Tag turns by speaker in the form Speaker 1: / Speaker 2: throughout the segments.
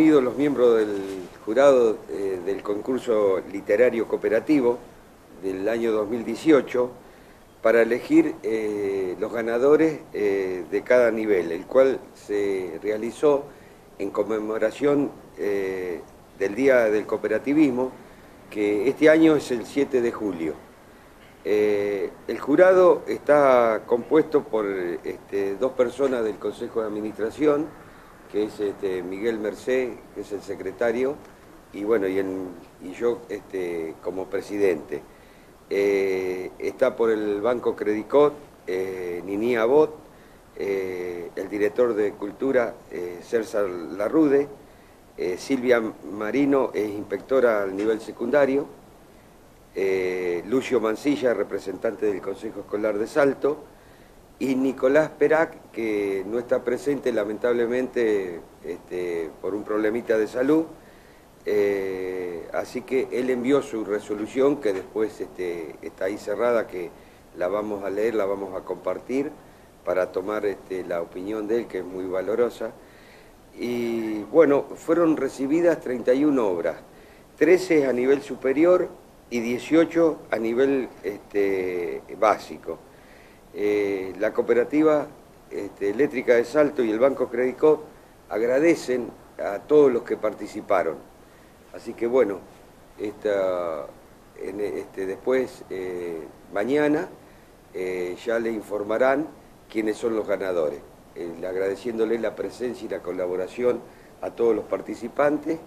Speaker 1: reunidos los miembros del jurado eh, del concurso literario cooperativo del año 2018 para elegir eh, los ganadores eh, de cada nivel, el cual se realizó en conmemoración del Día del Cooperativismo, que este año es el 7 de julio. el jurado está compuesto por este, dos personas del Consejo de Administración, que es este, Miguel Merced, que es el secretario, y bueno, y, yo este, como presidente. Eh, está por el Banco Credicot, eh, Nini Abot, eh, el director de Cultura, eh, César Larrude, Silvia Marino es inspectora al nivel secundario, Lucio Mancilla, representante del Consejo Escolar de Salto, y Nicolás Perac, que no está presente lamentablemente este, por un problemita de salud, eh, así que él envió su resolución, que después este, está ahí cerrada, que la vamos a leer, la vamos a compartir para tomar este, la opinión de él, que es muy valorosa. Y bueno, fueron recibidas 31 obras, 13 a nivel superior y 18 a nivel básico. Eh, la cooperativa este, eléctrica de Salto y el Banco Credicop agradecen a todos los que participaron. Así que bueno, este, después, eh, mañana, eh, ya le informarán quiénes son los ganadores, agradeciéndole la presencia y la colaboración a todos los participantes.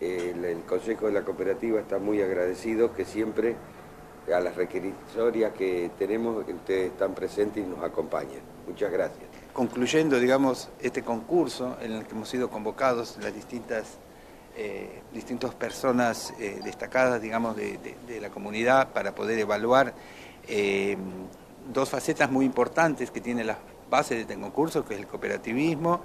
Speaker 1: el Consejo de la Cooperativa está muy agradecido que siempre a las requeritorias que tenemos, que ustedes están presentes y nos acompañan. Muchas gracias.
Speaker 2: Concluyendo, digamos, este concurso en el que hemos sido convocados las distintas, eh, distintas personas eh, destacadas, digamos, de, la comunidad para poder evaluar eh, dos facetas muy importantes que tiene la base de este concurso, que es el cooperativismo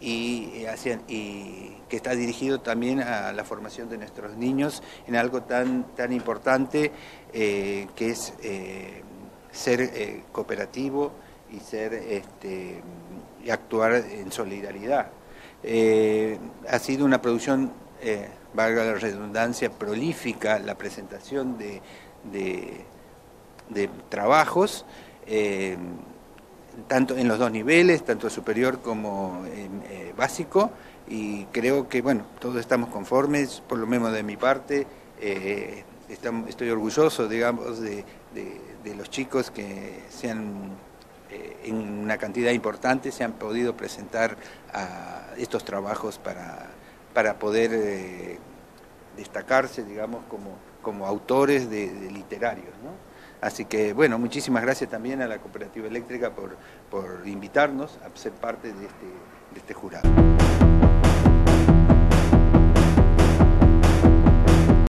Speaker 2: y, eh, y, que está dirigido también a la formación de nuestros niños en algo tan, tan importante eh, que es eh, ser cooperativo y ser este, y actuar en solidaridad. ha sido una producción, valga la redundancia, prolífica la presentación de, de trabajos tanto en los dos niveles, tanto superior como eh, básico, y creo que, bueno, todos estamos conformes, por lo menos de mi parte, eh, estoy orgulloso, digamos, de, los chicos que sean eh, en una cantidad importante se han podido presentar a estos trabajos para, para poder destacarse, digamos, como, como autores de, literarios, ¿no? Así que, bueno, muchísimas gracias también a la Cooperativa Eléctrica por, por invitarnos a ser parte de este, de este jurado.